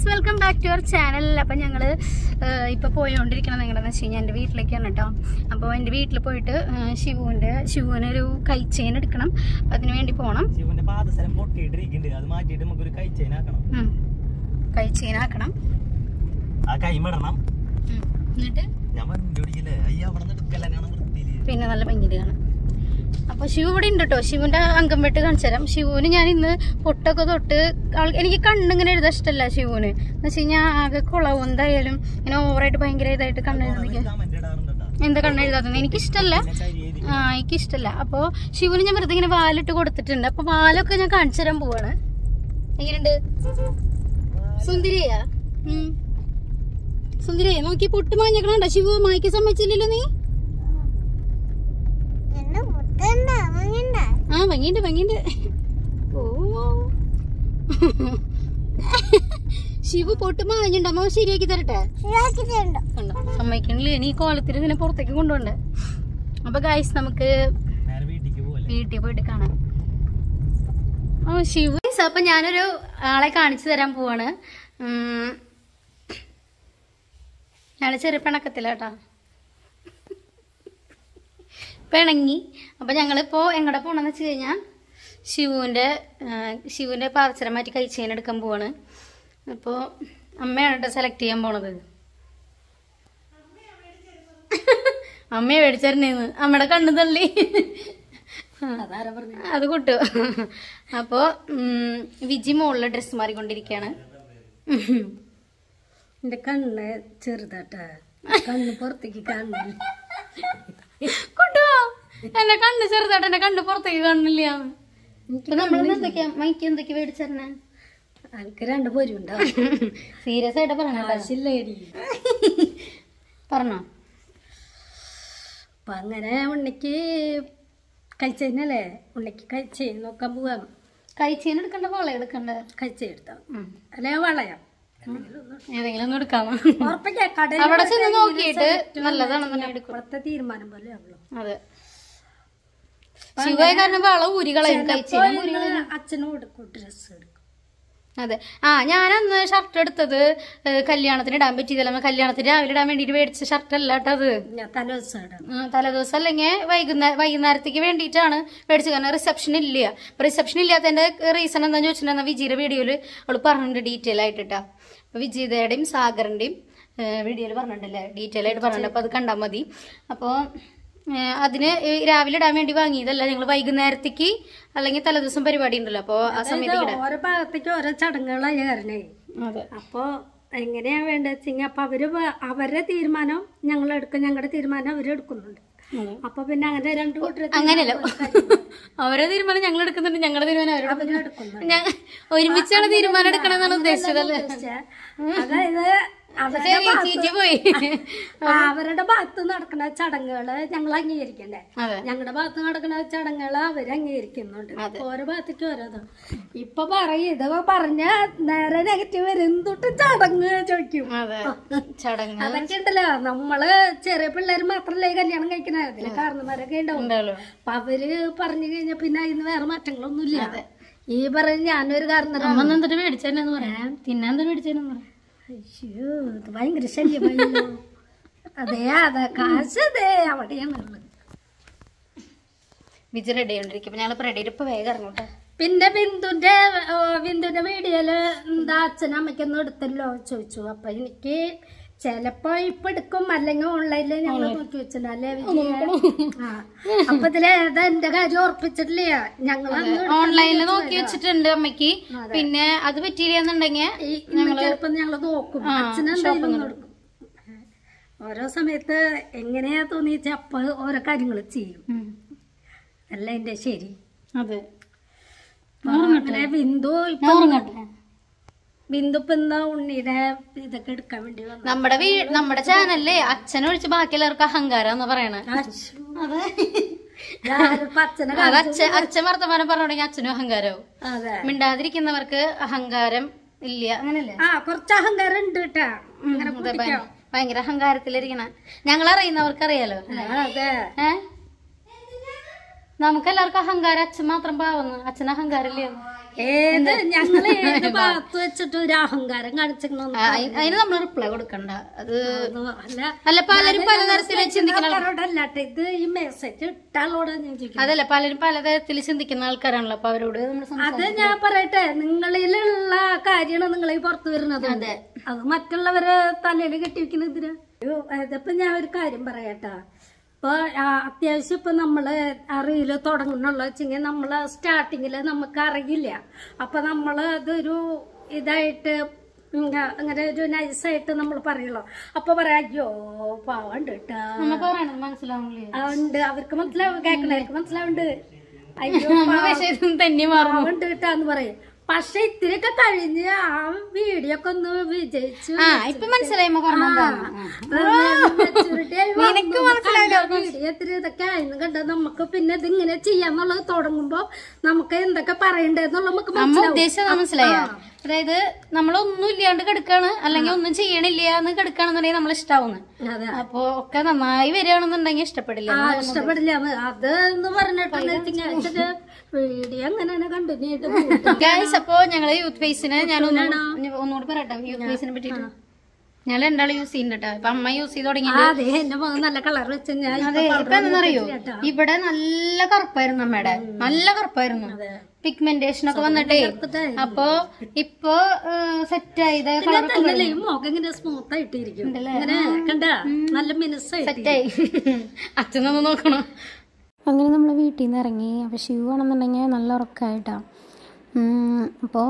Guys welcome back to our channel അപ്പം ഞങ്ങൾ ഇപ്പോൾ പോയോണ്ടിരിക്കണം എങ്ങനെയാണെന്ന് വെച്ച് കഴിഞ്ഞാൽ എന്റെ വീട്ടിലേക്കാണ് കേട്ടോ അപ്പോൾ എന്റെ വീട്ടിൽ പോയിട്ട് ശിവുവിന്റെ ശിവുവിന്റെ ശിവുവിനൊരു കൈച്ചെയിൻ എടുക്കണം. അപ്പം അതിന് വേണ്ടി പോകണം ശിവന്റെ പാദസരം പൊട്ടിയിട്ടിരിക്കുന്നുണ്ട് അത് മാറ്റിയിട്ട് നമുക്കൊരു കൈ ചെയിൻ ആക്കണം. കൈച്ചെയിൻ ആക്കണം. ആ കൈമിടണം എന്നിട്ട്? ഞാൻ വണ്ടി ഓടിക്കില്ലേ? അയ്യ അവിടെ നിന്ന് എടുക്കലാണ് വൃത്തിയിൽ. പിന്നെ നല്ല ഭംഗിയിൽ കാണാം. അപ്പൊ ശിവ ഇവിടെ ഉണ്ട് കേട്ടോ ശിവന്റെ അംഗം വെട്ട് കാണിച്ചു തരാം. ശിവുവിന് ഞാൻ ഇന്ന് പൊട്ടൊക്കെ തൊട്ട് എനിക്ക് കണ്ണിങ്ങനെ എഴുതാൻ ഇഷ്ടമല്ല ശിവുവിന്. എന്ന് വെച്ച് കഴിഞ്ഞാൽ ആകെ കുളവും എന്തായാലും ഇങ്ങനെ ഓവറായിട്ട് ഭയങ്കര ഇതായിട്ട് കേട്ടോ. എന്താ കണ്ണെഴുതാത്തത് എനിക്ക് ഇഷ്ടമല്ല പിന്നെ കരി എഴുതി ആ എനിക്ക് ഇഷ്ടമല്ല അപ്പൊ ശിവന് ഞാൻ വെറുതെ ഇങ്ങനെ വാലിട്ട് കൊടുത്തിട്ടുണ്ട്. അപ്പൊ വാലൊക്കെ ഞാൻ കാണിച്ചു തരാൻ പോവാണ്. എങ്ങനെയുണ്ട്? സുന്ദരിയാ. സുന്ദരിയെ? നോക്കി പൊട്ട് മാഞ്ഞക്കണണ്ട ശിവു മായ്ക്ക് സമ്മതിച്ചില്ലല്ലോ നീ ആ ഭംഗിയുണ്ട് ഭംഗിയുണ്ട്. ഓ. ശിവു പൊട്ടുമ്പോ മാഞ്ഞുണ്ട് അമ്മ ശരിയാക്കി തരട്ടെ? കണ്ടോ? സമ്മതിക്കണില്ലേ നീ കോലത്തിൽ ഇതിനെ പുറത്തേക്ക് കൊണ്ടുപോണ്ട് അപ്പൊ ഗൈസ് നമുക്ക് വീട്ടിൽ പോയിട്ട് കാണാം. ഓ ശിവ. അപ്പൊ ഞാനൊരു ആളെ കാണിച്ചു തരാൻ പോവാണ്. പിണക്കത്തില്ല കേട്ടാ. പിണങ്ങി അപ്പൊ ഞങ്ങളിപ്പോ എങ്ങടെ പോണെന്ന് വെച്ച് കഴിഞ്ഞാൽ ശിവുവിന്റെ ശിവുവിന്റെ ശിവുവിന്റെ പാർച്ചരം മാറ്റി കഴിച്ചതിന് എടുക്കാൻ പോവാണ്. അപ്പോൾ അമ്മയാണ് കേട്ടോ സെലക്ട് ചെയ്യാൻ പോണത്. അമ്മയെ മേടിച്ചറിഞ്ഞേന്ന് അമ്മയുടെ കണ്ണു തള്ളി. അത് കൂട്ടു. അപ്പോൾ വിജി മോളിലെ ഡ്രസ്സ് മാറിക്കൊണ്ടിരിക്കുകയാണ് എന്റെ കണ്ണ് ചെറുതാട്ടാ. കണ്ണ് പുറത്തേക്ക് കാണില്ല കൊണ്ടുപോ എന്റെ കണ്ണ് ചെറുതായിട്ട് എന്റെ കണ്ണ് പുറത്തേക്ക് കാണില്ല മൈക്ക് എന്തൊക്കെ മേടിച്ചറിഞ്ഞ രണ്ട് പൊരി ഉണ്ടാവും സീരിയസ് ആയിട്ട് പറഞ്ഞോ ആവശ്യമില്ലേടി. പറഞ്ഞോ. അപ്പൊ അങ്ങനെ ഉണ്ണിക്ക് കഴിച്ചതിനല്ലേ ഉണ്ണിക്ക് കഴിച്ച് നോക്കാൻ പോവാം. കഴിച്ചേന് എടുക്കണ്ട വള എടുക്കണ്ട. കഴിച്ച എടുത്താ? അല്ലെ വളയാം? ഏതെങ്കിലും ഒന്ന് എടുക്കാമോ അവിടെ ചെന്ന് നോക്കിയിട്ട് നല്ലതാണെന്ന് തീരുമാനം പോലെ ആവുള്ളൂ. അതെ. ശിവയെ കാരണം വള അച്ഛനും എടുക്കും അതെ. ആ ഞാൻ അന്ന് ഷർട്ട് എടുത്തത് കല്യാണത്തിന് ഇടാൻ പറ്റിയതല്ല. കല്യാണത്തിന് രാവിലെ ഇടാൻ വേണ്ടിട്ട് മേടിച്ച ഷർട്ട് അല്ല കേട്ടോ അത്. ഞാൻ തലേദിവസം അല്ലെങ്കിൽ വൈകുന്നേരം വൈകുന്നേരത്തേക്ക് വേണ്ടിയിട്ടാണ് മേടിച്ചത്. കാരണം റിസപ്ഷൻ ഇല്ല. അപ്പൊ റിസപ്ഷൻ ഇല്ലാത്തതിന്റെ റീസൺ എന്താന്ന് ചോദിച്ചിട്ടുണ്ടെങ്കിൽ വിജയുടെ വീഡിയോയിൽ അവൾ പറഞ്ഞിട്ടുണ്ട് ഡീറ്റെയിൽ ആയിട്ടാ അപ്പൊ വിജയതയുടെയും സാഗറിന്റെയും വീഡിയോയിൽ പറഞ്ഞിട്ടുണ്ടല്ലേ? ഡീറ്റെയിൽ ആയിട്ട് പറഞ്ഞിട്ടുണ്ട്. അപ്പൊ അത് കണ്ടാൽ മതി. അപ്പോൾ അതിന് രാവിലെ ഇടാൻ വേണ്ടി വാങ്ങിയതല്ല. ഞങ്ങൾ വൈകുന്നേരത്തേക്ക് അല്ലെങ്കിൽ തലേദിവസം പരിപാടി ഉണ്ടല്ലോ. അപ്പോൾ ആ സമയത്ത് ഓരോ ഭാഗത്തേക്ക് ഓരോ ചടങ്ങുകളായി കാരണേ അതെ. അപ്പോ എങ്ങനെയാ വേണ്ടത് വെച്ചെങ്കിൽ അപ്പൊ അവർ അവരുടെ തീരുമാനം ഞങ്ങൾ എടുക്കും. ഞങ്ങളുടെ തീരുമാനം അവർ എടുക്കുന്നുണ്ട്. അപ്പൊ പിന്നെ അങ്ങനെ രണ്ടു കൂട്ടർ അങ്ങനെയല്ല. അവരുടെ തീരുമാനം ഞങ്ങൾ എടുക്കുന്നുണ്ട്. ഞങ്ങളുടെ തീരുമാനം ഒരുമിച്ചാണ് തീരുമാനം എടുക്കണമെന്നാണ് ഉദ്ദേശിച്ചത് അതായത് അവരുടെ ചെറിയ പോയി. അവരുടെ ഭാഗത്ത് നടക്കുന്ന ചടങ്ങുകൾ ഞങ്ങൾ അംഗീകരിക്കണ്ടേ? ഞങ്ങളുടെ ഭാഗത്ത് നടക്കുന്ന ചടങ്ങുകൾ അവർ അംഗീകരിക്കുന്നുണ്ട്. ഓരോ ഭാഗത്തേക്ക് ഓരോതും. ഇപ്പൊ പറയും ഇത് പറഞ്ഞ നേരെ നെഗറ്റീവ് വരും തൊട്ട് ചടങ്ങ് ചോദിക്കും. ചടങ്ങ്. അതൊക്കെ ഉണ്ടല്ലോ. നമ്മൾ ചെറിയ പിള്ളേർ മാത്രല്ലേ കല്യാണം കഴിക്കണ? അതിൽ കാരണന്മാരൊക്കെ ഉണ്ടാവും. അപ്പൊ അവർ പറഞ്ഞു കഴിഞ്ഞാ പിന്നെ അതിന് വേറെ മാറ്റങ്ങളൊന്നുമില്ല. ഈ പറഞ്ഞ ഞാനൊരു കാരണം മേടിച്ചെന്നു പറയാം. തിന്നാൻ തന്നെ മേടിച്ചെന്നു പറയാം. അയ്യോ ഇത് ഭയങ്കര ശല്യമായല്ലോ. അതെ അതെ കാശ് അതെ അവിടെയാണുള്ളത് വിജി റെഡി ആയിക്കൊണ്ടിരിക്കും ഞങ്ങൾ റെഡി ഇപ്പൊ വേഗം ഇറങ്ങോട്ടെ. പിന്നെ ബിന്ദുന്റെ ബിന്ദുന്റെ വീഡിയോയിൽ എന്താ അച്ഛനും അമ്മയ്ക്കൊന്നും എടുത്തല്ലോ ചോദിച്ചു. അപ്പൊ എനിക്ക് ചെലപ്പോ ഇപ്പൊ എടുക്കും. അല്ലെങ്കിൽ ഓൺലൈനിൽ ഞങ്ങൾ നോക്കി വെച്ചിട്ടുണ്ട്. അപ്പൊ ഇതിൽ ഏതാ എന്റെ കാര്യം ഉറപ്പിച്ചിട്ടില്ല. ഞങ്ങൾ ഓൺലൈനിൽ നോക്കി വെച്ചിട്ടുണ്ട് അമ്മയ്ക്ക് പിന്നെ അത് പറ്റിയില്ലെന്നുണ്ടെങ്കിൽ ചിലപ്പോ ഞങ്ങൾ നോക്കും. അച്ഛനെന്തായാലും കൊടുക്കും ഓരോ സമയത്ത് എങ്ങനെയാ തോന്നിച്ച അപ്പൊ ഓരോ കാര്യങ്ങൾ ചെയ്യും. അല്ല എന്റെ ശരി. അതെ. ബിന്ദു ഇപ്പൊ ഞാൻ ഉറങ്ങട്ടെ ബിന്ദു ഇപ്പൊ ഇന്ന് ഉണ്ണിയുടെ ഇതൊക്കെ എടുക്കാൻ വേണ്ടി വന്നു. നമ്മുടെ വീ നമ്മുടെ ചാനലിലെ അച്ഛനൊഴിച്ച് ബാക്കി എല്ലാവർക്കും അഹങ്കാരം എന്ന് പറയണേ അതെ അച്ഛൻ അച്ഛൻ വർത്തമാനം പറഞ്ഞുണ്ടെങ്കിൽ അച്ഛനും അഹങ്കാരവും മിണ്ടാതിരിക്കുന്നവർക്ക് അഹങ്കാരം ഇല്ല. അങ്ങനല്ലേ? ആ കുറച്ച് അഹങ്കാരം ഉണ്ട് കേട്ടാ. അങ്ങനെ അതെ, ഭയ- ഭയങ്കര അഹങ്കാരത്തിലിരിക്കണ. ഞങ്ങൾ അറിയുന്നവർക്ക് അറിയാലോ ഏ? നമുക്കെല്ലാവർക്കും അഹങ്കാരം. അച്ഛൻ മാത്രം പാവുന്നു അച്ഛൻ അഹങ്കാരം ഇല്ല ഏത് ഞങ്ങൾ ഏത് ഭാഗത്ത് വെച്ചിട്ട് ഒരു അഹങ്കാരം കാണിച്ചിരുന്നു അതിന് നമ്മൾ റിപ്ലൈ കൊടുക്കണ്ട. അത് അല്ല. പലരും പലതരത്തിൽ ചിന്തിക്കുന്ന ആൾ- ആൾക്കാരോടല്ലാട്ടെ ഇത് ഈ മെസ്സേജ് ഇട്ടാളോട് ഞാൻ ചോദിക്കുന്നത്. അതല്ല പലരും പലതരത്തിൽ ചിന്തിക്കുന്ന ആൾക്കാരാണല്ലോ അപ്പൊ അവരോട് നമ്മൾ അത് ഞാൻ പറയട്ടെ നിങ്ങളിലുള്ള കാര്യമാണ് നിങ്ങളെ പുറത്തു വരുന്നത്. അതെ. അത് മറ്റുള്ളവരെ തലയിൽ കെട്ടി വെക്കുന്ന ഇതിന് ഇതിപ്പോ ഞാൻ ഒരു കാര്യം പറയട്ടാ. ഇപ്പൊ അത്യാവശ്യം ഇപ്പൊ നമ്മൾ അറിയില്ല തുടങ്ങുന്നുള്ള. വെച്ചെങ്കിൽ നമ്മൾ സ്റ്റാർട്ടിങ്ങിൽ നമുക്ക് അറിയില്ല അപ്പൊ നമ്മൾ അതൊരു ഇതായിട്ട് അങ്ങനെ ഒരു നൈസായിട്ട് നമ്മൾ പറയുള്ളൂ. അപ്പൊ പറയാ അയ്യോ പാവണ്ട് ഉണ്ട്. അവർക്ക് മനസ്സിലാവും കേൾക്കണവർക്ക് മനസ്സിലാവുണ്ട് അയ്യോ പാവണ്ട് കേട്ടാന്ന് പറയും. പക്ഷെ ഇത്തിരിയൊക്കെ കഴിഞ്ഞ് ആ വീഡിയോ ഒക്കെ ഒന്ന് വിജയിച്ചു. ആ ഇപ്പൊ മനസ്സിലായി ഇത്തിരി ഇതൊക്കെ ആയിരുന്നു കണ്ട നമുക്ക് പിന്നെ ഇത് ഇങ്ങനെ ചെയ്യാന്നുള്ളത് തുടങ്ങുമ്പോ നമുക്ക് എന്തൊക്കെ പറയണ്ടെന്നുള്ള നമുക്ക് മനസ്സിലായോ? അതായത് നമ്മളൊന്നും ഇല്ലാണ്ട് കിടക്കാണ്. അല്ലെങ്കിൽ ഒന്നും ചെയ്യണില്ല എന്ന് കിടക്കാണെന്നുണ്ടെങ്കിൽ നമ്മൾ ഇഷ്ടാവുന്നു. അപ്പൊ ഒക്കെ നന്നായി വരികയാണെന്നുണ്ടെങ്കിൽ ഇഷ്ടപ്പെടില്ല. ഇഷ്ടപ്പെടില്ല. അത് അത് എന്ന് പറഞ്ഞിട്ടുണ്ടെങ്കിൽ ഗായ്സ് അപ്പോ ഞങ്ങൾ യൂത്ത് ഫേസിന് ഞാൻ ഒന്നുകൂടി പറയട്ടെ. യൂത്ത് ഫേസിനെ പറ്റിട്ട് ഞാൻ രണ്ടാൾ യൂസ് ചെയ്യുന്നുണ്ട് ഇപ്പൊ അമ്മ യൂസ് ചെയ്ത് തുടങ്ങി നല്ല കളർ വെച്ച് അതെ ഇപ്പൊ എന്താണെന്നറിയോ? ഇവിടെ നല്ല കറുപ്പായിരുന്നു അമ്മയുടെ. നല്ല കറുപ്പായിരുന്നു. പിഗ്മെന്റേഷൻ ഒക്കെ വന്നിട്ടേ. അപ്പൊ ഇപ്പൊ സെറ്റ് ആയത് സ്മൂത്ത് ആയിട്ടിരിക്കും. നല്ല മിനുസായിട്ട് സെറ്റായി അച്ഛനൊന്ന് നോക്കണം. അങ്ങനെ നമ്മൾ വീട്ടിൽ നിന്ന് ഇറങ്ങി അപ്പോൾ ഷൂ ആണെന്നുണ്ടെങ്കിൽ നല്ല ഉറക്കമായിട്ടാണ് അപ്പോൾ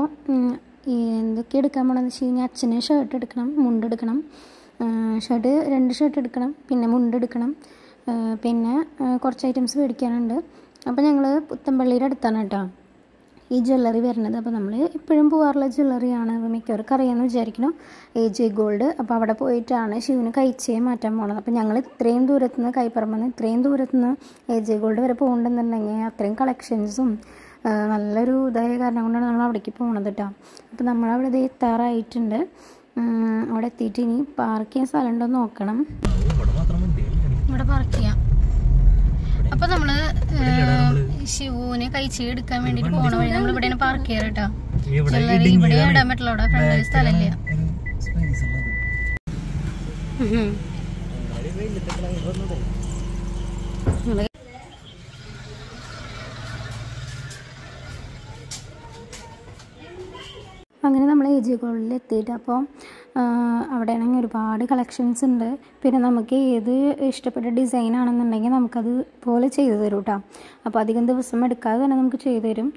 എന്തൊക്കെ എടുക്കാൻ പോകണമെന്ന് വെച്ച് കഴിഞ്ഞാൽ അച്ഛന് ഷർട്ട് എടുക്കണം മുണ്ട് എടുക്കണം. ഷർട്ട് രണ്ട് ഷർട്ട് എടുക്കണം പിന്നെ മുണ്ട് എടുക്കണം. പിന്നെ കുറച്ച് ഐറ്റംസ് മേടിക്കാനുണ്ട്. അപ്പോൾ ഞങ്ങൾ പുത്തമ്പള്ളിയുടെ അടുത്താണ് കേട്ടോ. ഈ ജ്വല്ലറി വരുന്നത്. അപ്പോൾ നമ്മൾ എപ്പോഴും പോകാറുള്ള ജ്വല്ലറിയാണ്. അപ്പോൾ മിക്കവർക്കും അറിയാമെന്ന് വിചാരിക്കുന്നു. എ ജെ ഗോൾഡ് അപ്പോൾ അവിടെ പോയിട്ടാണ് ശിവന് കഴിച്ചേ മാറ്റാൻ പോണത്. അപ്പോൾ ഞങ്ങൾ ഇത്രയും ദൂരത്ത് നിന്ന് കൈപ്പറമ്പെന്ന് ഇത്രയും ദൂരത്ത് നിന്ന് എ ജെ ഗോൾഡ് വരെ പോകണ്ടെന്നുണ്ടെങ്കിൽ അത്രയും കളക്ഷൻസും നല്ലൊരു ഇതായ കാരണം കൊണ്ടാണ് നമ്മൾ അവിടേക്ക് പോകണത് കേട്ടോ അപ്പോൾ നമ്മളവിടെ ഇത് എത്താറായിട്ടുണ്ട് അവിടെ എത്തിയിട്ട് ഇനി പാർക്ക് ചെയ്യാൻ സ്ഥലം ഉണ്ടോ നോക്കണം. ഇവിടെ പാർക്ക് ചെയ്യാം. അപ്പോൾ നമ്മൾ ഏഹ്, ശിവുവിനെ കഴിച്ച് എടുക്കാൻ വേണ്ടിട്ട് പോണ വഴി നമ്മൾ ഇവിടെ പാർക്ക് ചെയ്യാറട്ടോ ഇവിടെ ഇടാൻ പറ്റില്ല അവിടെ ഫ്രണ്ടിൽ സ്ഥലമില്ല. അങ്ങനെ നമ്മൾ എ ജി കോളിൽ എത്തിയിട്ട് അപ്പോൾ അവിടെ ആണെങ്കിൽ ഒരുപാട് കളക്ഷൻസ് ഉണ്ട്. പിന്നെ നമുക്ക് ഏത് ഇഷ്ടപ്പെട്ട ഡിസൈൻ ആണെന്നുണ്ടെങ്കിൽ നമുക്കത് പോലെ ചെയ്തു തരും കേട്ടോ അപ്പോൾ അധികം ദിവസം എടുക്കാതെ തന്നെ നമുക്ക് ചെയ്തു തരും.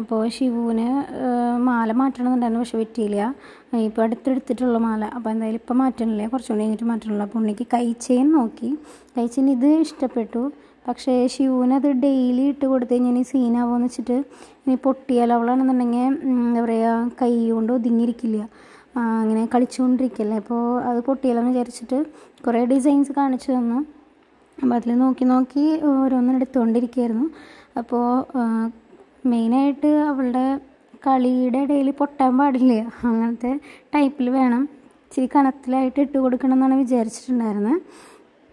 അപ്പോൾ ശിവുവിന് മാല മാറ്റണമെന്നുണ്ടായിരുന്നു പക്ഷെ പറ്റിയില്ല. ഇപ്പോൾ അടുത്തെടുത്തിട്ടുള്ള മാല. അപ്പോൾ എന്തായാലും ഇപ്പോൾ മാറ്റണില്ല. കുറച്ചുകൂടി കഴിഞ്ഞിട്ട് മാറ്റണുള്ളൂ അപ്പോൾ ഉണ്ണിക്ക് കൈ നോക്കി. കൈ ചെയിൻ ഇത് ഇഷ്ടപ്പെട്ടു. പക്ഷേ ശിവുവിനത് ഡെയിലി ഇട്ട് കൊടുത്തു കഴിഞ്ഞാൽ ഇനി സീനാവോന്ന് വെച്ചിട്ട് ഇനി ഉം, എന്താ പറയുക കൈ കൊണ്ട് ഒതുങ്ങിയിരിക്കില്ല. അങ്ങനെ കളിച്ചുകൊണ്ടിരിക്കല്ലേ? അപ്പോൾ അത് പൊട്ടിയാലെന്ന് വിചാരിച്ചിട്ട് കുറേ ഡിസൈൻസ് കാണിച്ചു തന്നു. അപ്പോൾ അതിൽ നോക്കി നോക്കി ഓരോന്നും എടുത്തുകൊണ്ടിരിക്കുകയായിരുന്നു. അപ്പോൾ മെയിനായിട്ട് അവളുടെ കളിയുടെ ഇടയിൽ പൊട്ടാൻ പാടില്ല. അങ്ങനത്തെ ടൈപ്പിൽ വേണം. ഇച്ചിരി കനത്തിലായിട്ട് ഇട്ട് കൊടുക്കണം എന്നാണ് വിചാരിച്ചിട്ടുണ്ടായിരുന്നത്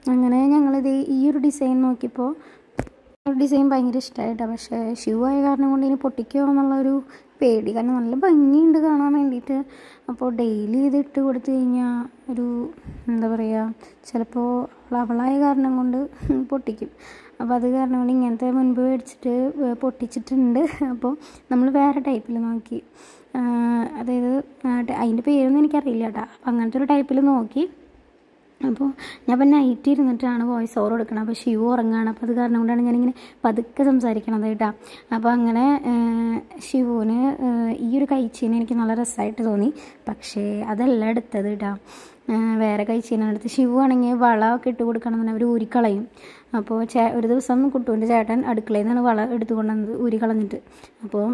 അങ്ങനെ ഞങ്ങളിത് ഈ ഒരു ഡിസൈൻ നോക്കിയപ്പോൾ ഡിസൈൻ ഭയങ്കര ഇഷ്ടമായിട്ടാണ് പക്ഷേ ഷൂ ആയ കാരണം കൊണ്ട് ഇനി പൊട്ടിക്കുമോ എന്നുള്ളൊരു പേടി. കാരണം നല്ല ഭംഗിയുണ്ട് കാണാൻ വേണ്ടിയിട്ട്. അപ്പോൾ ഡെയിലി ഇത് ഇട്ട് കൊടുത്തു കഴിഞ്ഞാൽ ഒരു എന്താ പറയുക ചിലപ്പോൾ അവളായ കാരണം കൊണ്ട് പൊട്ടിക്കും. അപ്പോൾ അത് കാരണം കൊണ്ട് ഇങ്ങനത്തെ മുൻപ് മേടിച്ചിട്ട് പൊട്ടിച്ചിട്ടുണ്ട്. അപ്പോൾ നമ്മൾ വേറെ ടൈപ്പിൽ നോക്കി. അതായത് അതിന്റെ പേരൊന്നും എനിക്കറിയില്ല കേട്ടോ. അപ്പോൾ അങ്ങനത്തെ ഒരു ടൈപ്പിൽ നോക്കി. അപ്പോൾ ഞാൻ ഇപ്പം നൈറ്റ് ഇരുന്നിട്ടാണ് വോയിസ് ഓവർ കൊടുക്കണം അപ്പോൾ ഷിവു ഉറങ്ങുകയാണ് അപ്പോൾ അത് കാരണം കൊണ്ടാണ് ഞാനിങ്ങനെ പതുക്കെ സംസാരിക്കണത് കേട്ടോ. അപ്പോൾ അങ്ങനെ ഏഹ്, ഷിവുവിന് ഈ ഒരു കഴിച്ചീനെ എനിക്ക് നല്ല രസമായിട്ട് തോന്നി. പക്ഷേ അതല്ല എടുത്തത് കേട്ടോ. വേറെ കഴിച്ചീനാണ് എടുത്ത് ഷിവു ആണെങ്കിൽ വളമൊക്കെ ഇട്ട് കൊടുക്കണമെന്ന് അവർ ഊരിക്കളയും. അപ്പോൾ ചേ ഒരു ദിവസം കുട്ടുവിന്റെ ചേട്ടൻ അടുക്കളയിൽ നിന്നാണ് വള എടുത്തു കൊണ്ടുവന്നത് ഊരി കളഞ്ഞിട്ട് അപ്പോൾ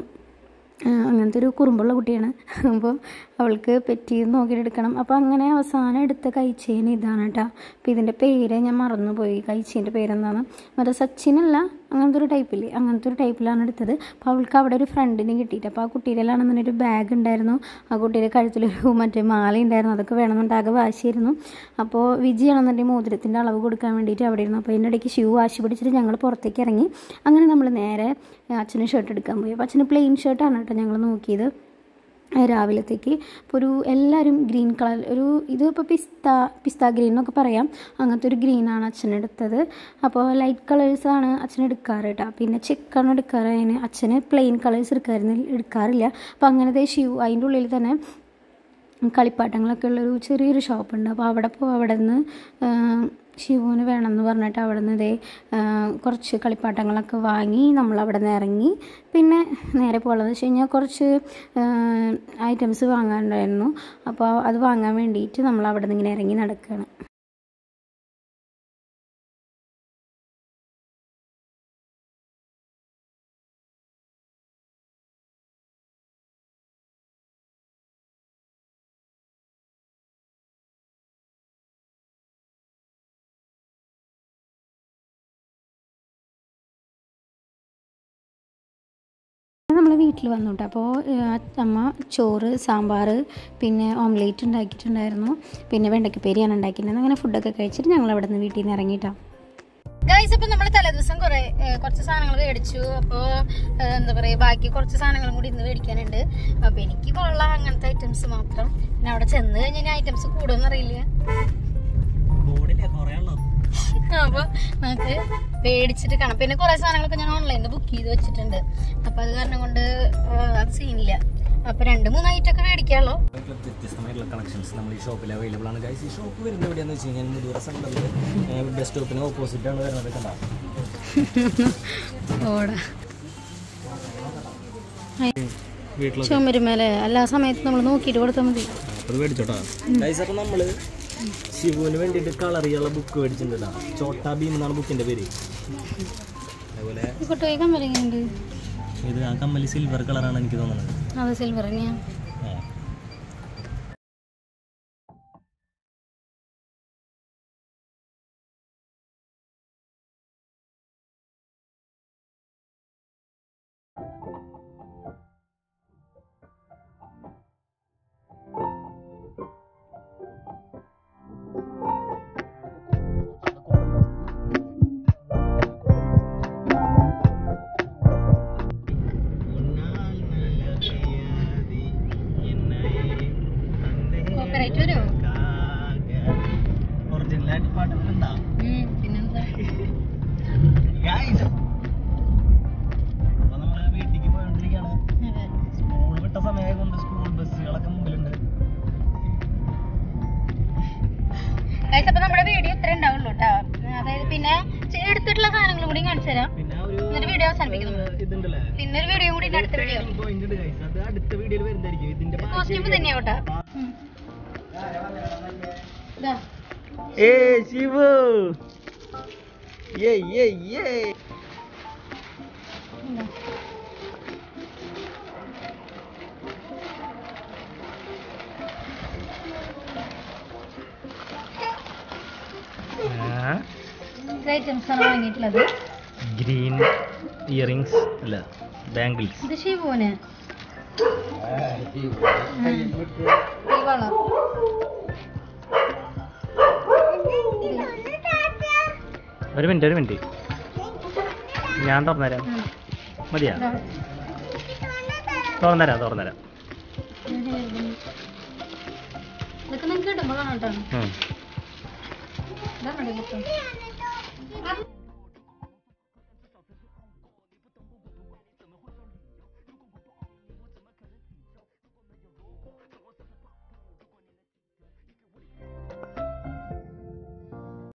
അങ്ങനത്തെ ഒരു കുറുമ്പുള്ള കുട്ടിയാണ്. അപ്പോൾ അവൾക്ക് പറ്റിയത് നോക്കിയിട്ട് എടുക്കണം അപ്പോൾ അങ്ങനെ അവസാനം എടുത്ത കൈച്ചേൻ ഇതാണ് കേട്ടോ അപ്പോൾ ഇതിന്റെ പേര് ഞാൻ മറന്നുപോയി. കൈച്ചേന്റെ പേരെന്താണ്? മറ്റേ സച്ചിനല്ല അങ്ങനത്തെ ഒരു ടൈപ്പില്ലേ അങ്ങനത്തെ ഒരു ടൈപ്പിലാണ് എടുത്തത്. അപ്പോൾ അവൾക്ക് അവിടെ ഒരു ഫ്രണ്ടിനെ കിട്ടിയിട്ട്. അപ്പോൾ ആ കുട്ടിയിലാണ് ഒരു ബാഗ് ഉണ്ടായിരുന്നു. ആ കുട്ടിയുടെ കഴുത്തിലൊരു മറ്റേ മാല ഉണ്ടായിരുന്നു. അതൊക്കെ വേണമെന്നുണ്ട്. ആകെ വാശിയായിരുന്നു. അപ്പോൾ വിജയാണെന്നുണ്ടെങ്കിൽ മോതിരത്തിന്റെ അളവ് കൊടുക്കാൻ വേണ്ടിയിട്ട് അവിടെ ഇരുന്നു. അപ്പോൾ അതിന്റെ ഇടയ്ക്ക് ഷൂ വാശി പിടിച്ചിട്ട് ഞങ്ങൾ പുറത്തേക്ക് ഇറങ്ങി. അങ്ങനെ നമ്മൾ നേരെ അച്ഛന് ഷർട്ട് എടുക്കാൻ പോയി. അപ്പോൾ അച്ഛന് പ്ലെയിൻ ഷർട്ടാണ് കേട്ടോ ഞങ്ങൾ നോക്കിയത്. രാവിലത്തേക്ക്. ഇപ്പോൾ ഒരു എല്ലാവരും ഗ്രീൻ കളർ ഒരു ഇത് ഇപ്പോൾ പിസ്ത പിസ്ത ഗ്രീൻ എന്നൊക്കെ പറയാം. അങ്ങനത്തെ ഒരു ഗ്രീനാണ് അച്ഛൻ എടുത്തത്. അപ്പോൾ ലൈറ്റ് കളേഴ്സാണ് അച്ഛൻ എടുക്കാറ് കേട്ടോ പിന്നെ ചെക്കാണ് എടുക്കാറ് അതിന് അച്ഛന് പ്ലെയിൻ കളേഴ്സ് എടുക്കാറുണ്ട് എടുക്കാറില്ല. അപ്പോൾ അങ്ങനത്തെ ഷ്യൂ അതിന്റെ ഉള്ളിൽ തന്നെ കളിപ്പാട്ടങ്ങളൊക്കെ ഉള്ളൊരു ചെറിയൊരു ഷോപ്പുണ്ട് അപ്പോൾ അവിടെ പോ അവിടെ നിന്ന് ശിവുവിന് വേണമെന്ന് പറഞ്ഞിട്ട് അവിടെ നിന്ന് ഇതേ കുറച്ച് കളിപ്പാട്ടങ്ങളൊക്കെ വാങ്ങി നമ്മൾ അവിടെ നിന്ന് ഇറങ്ങി. പിന്നെ നേരെ പോകുന്നത് വെച്ച് കഴിഞ്ഞാൽ കുറച്ച് ഐറ്റംസ് വാങ്ങാനുണ്ടായിരുന്നു. അപ്പോൾ അത് വാങ്ങാൻ വേണ്ടിയിട്ട് നമ്മൾ അവിടെ നിന്ന് ഇങ്ങനെ ഇറങ്ങി നടക്കുകയാണ്. വീട്ടിൽ വന്നു അപ്പോൾ അമ്മ ചോറ് സാമ്പാർ പിന്നെ ഓംലേറ്റ് ഉണ്ടാക്കിയിട്ടുണ്ടായിരുന്നു. പിന്നെ വെണ്ടയ്ക്കപ്പേരിയാണ് ഉണ്ടാക്കിയിരുന്നത്. അങ്ങനെ ഫുഡൊക്കെ കഴിച്ചിട്ട് ഞങ്ങൾ അവിടെ നിന്ന് വീട്ടിൽ നിന്ന് ഇറങ്ങിയിട്ടാണ് ഗൈസ് ഇപ്പൊ നമ്മൾ തലേദിവസം കുറെ കുറച്ച് സാധനങ്ങൾ മേടിച്ചു. അപ്പോൾ എന്താ പറയുക ബാക്കി കുറച്ച് സാധനങ്ങളും കൂടി ഇന്ന് മേടിക്കാനുണ്ട്. അപ്പോൾ എനിക്ക് കൊള്ളാം അങ്ങനത്തെ ഐറ്റംസ് മാത്രം. പിന്നെ അവിടെ ചെന്ന് കഴിഞ്ഞാൽ ഐറ്റംസ് കൂടുമെന്ന് അപ്പൊ നമുക്ക് പേടിച്ചിട്ട് കാണാം. പിന്നെ കുറെ സാധനങ്ങളൊക്കെ ഞാൻ ഓൺലൈനിൽ ബുക്ക് ചെയ്ത് വെച്ചിട്ടുണ്ട്. അപ്പൊ അത് കാരണം കൊണ്ട് അത് സീനില്ല അപ്പൊ രണ്ട് മൂന്ന് ഐറ്റം ഒക്കെ മേടിക്കാമല്ലോ വ്യത്യസ്തമായിട്ടുള്ള കളക്ഷൻസ് നമ്മൾ ഈ ഷോപ്പിൽ അവൈലബിൾ ആണ്. ഗൈസ് ഈ ഷോപ്പ് വരുന്നത് എവിടെയാന്ന് വെച്ച് കഴിഞ്ഞാൽ മുതൂറ സെന്ററിൽ ബസ് സ്റ്റോപ്പിന് ഓപ്പോസിറ്റ് ആണ് വരുന്നത് കണ്ടാ? ചുമരുമേലെ എല്ലാ സമയത്തും നമ്മൾ നോക്കിയിട്ട് കൊടുത്താൽ മതി. അത് മേടിച്ചോട്ടാ. ഗൈസ് അപ്പോൾ നമ്മൾ ശിവുവിന് വേണ്ടിയിട്ട് കളർ ചെയ്യാനുള്ള ബുക്ക് മേടിച്ചിട്ടുണ്ടാ ചോട്ടാ ഭീം എന്നാണ് ബുക്കിന്റെ പേര്. അതുപോലെ ഇത് ആ കമ്മൽ സിൽവർ കളറാണ് എനിക്ക് തോന്നുന്നത് അത് സിൽവർ തന്നെയാ. ഇത്ര ഉണ്ടാവുള്ളൂ കേട്ടോ അതായത് പിന്നെ എടുത്തിട്ടുള്ള സാധനങ്ങൾ കൂടി കാണിച്ചു തരാം. എന്നിട്ട് വീഡിയോ അവസാനിപ്പിക്കും പിന്നെ ഒരു വീഡിയോ കൂടി അടുത്ത വീഡിയോ കോസ്റ്റ്യൂം തന്നെയാവട്ടെ ഏ ശിവ്. ഏ ഏ ഏ ഐറ്റംസ് ആണ് വാങ്ങിയിട്ടുള്ളത്. ഗ്രീൻ ഇയറിങ്സ് അല്ല ബാംഗിൾസ്. ഇത് ഈ ഒരു മിനിറ്റ് ഒരു മിനിറ്റ്. ഞാൻ തുറന്നുതരാം. മതിയാ. തുറന്നുതരാം തുറന്നുതരാം. ഇതൊക്കെ നിങ്ങൾക്ക് ഇടുമ്പോഴാണ് കേട്ടോ. 他